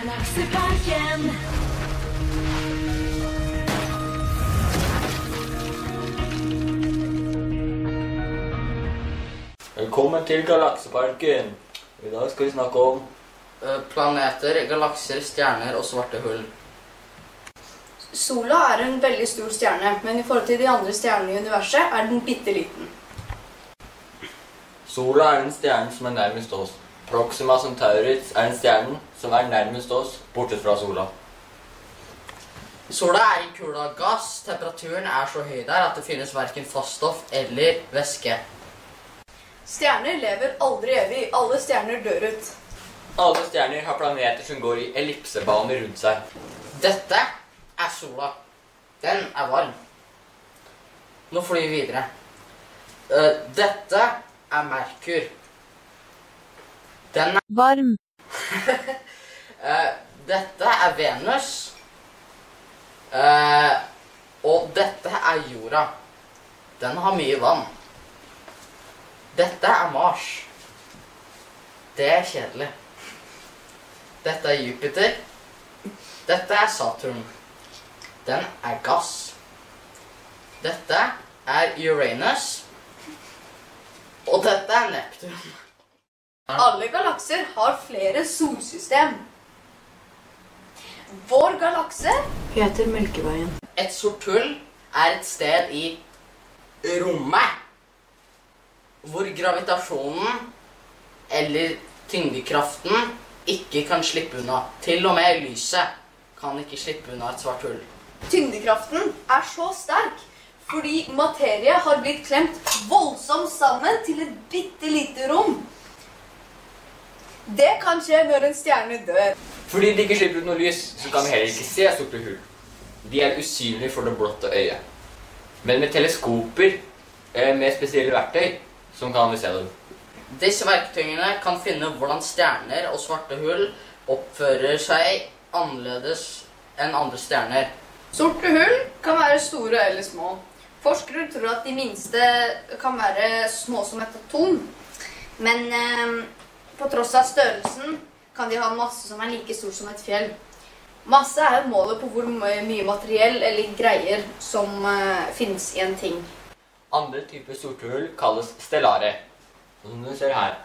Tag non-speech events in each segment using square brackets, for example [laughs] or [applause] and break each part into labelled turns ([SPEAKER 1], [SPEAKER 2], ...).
[SPEAKER 1] Galakseparken.
[SPEAKER 2] Velkommen til Galakseparken. I dag skal vi snakke om
[SPEAKER 3] Eh, Planeter, galakser, stjerner og svarte hull.
[SPEAKER 4] Sola er en veldig stor stjerne, men i forhold til de andre stjernene i universet er den bitte liten.
[SPEAKER 2] Sola er den stjernen som er nærmest oss. Proxima Centauris er den stjernen som er nærmest oss, bortsett fra sola.
[SPEAKER 3] Sola er en kule av gass. Temperaturen er så høy der at det finnes verken faststoff eller væske.
[SPEAKER 4] Stjerner lever aldri evig. Alle stjerner dør ut.
[SPEAKER 2] Alle stjerner har planeter som går i ellipsebaner rundt seg.
[SPEAKER 3] Dette er sola. Den er varm. Nå flyr vi videre. Eh, dette er Merkur. Den er
[SPEAKER 1] Varm.
[SPEAKER 3] uh, [laughs] Dette er Venus. Uh, og dette er jorda. Den har mye vann. Dette er Mars. Det er kjedelig. Dette er Jupiter. Dette er Saturn. Den er gass. Dette er Uranus. Og dette er Neptun.
[SPEAKER 4] Alle galakser har flere solsystem. Vår galakse heter Melkeveien.
[SPEAKER 3] Et sort hull er et sted i rommet hvor gravitasjonen eller tyngdekraften ikke kan slippe unna. Til og med lyset kan ikke slippe unna et svart hull.
[SPEAKER 4] Tyngdekraften er så sterk fordi materie har blitt klemt voldsomt sammen til et bitte lite rom. Det kan skje når en stjerne dør.
[SPEAKER 2] Fordi de ikke slipper ut noe lys, så kan vi heller ikke se sorte hull. De er usynlige for det blotte øyet. Men med teleskoper eh, med spesielle verktøy, så kan vi se dem.
[SPEAKER 3] Disse verktøyene kan finne hvordan stjerner og svarte hull oppfører seg annerledes enn andre stjerner.
[SPEAKER 4] Sorte hull kan være store eller små. Forskere tror at de minste kan være små som et atom. Men eh, på tross av størrelsen kan de ha en masse som er like stor som et fjell. Masse er målet på hvor mye materiell eller greier som uh, finnes i en ting.
[SPEAKER 2] Andre typer sorte hull kalles stellare. Som du ser her.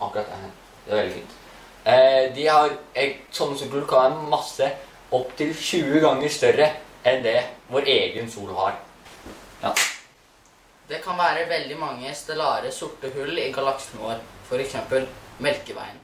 [SPEAKER 2] Akkurat her. Det er veldig fint. Eh, de har, eh, sånne sorte hull kan være masse opptil 20 ganger større enn det vår egen sol har. Ja.
[SPEAKER 3] Det kan være veldig mange stellare sorte hull i galaksen vår, f.eks. Melkeveien.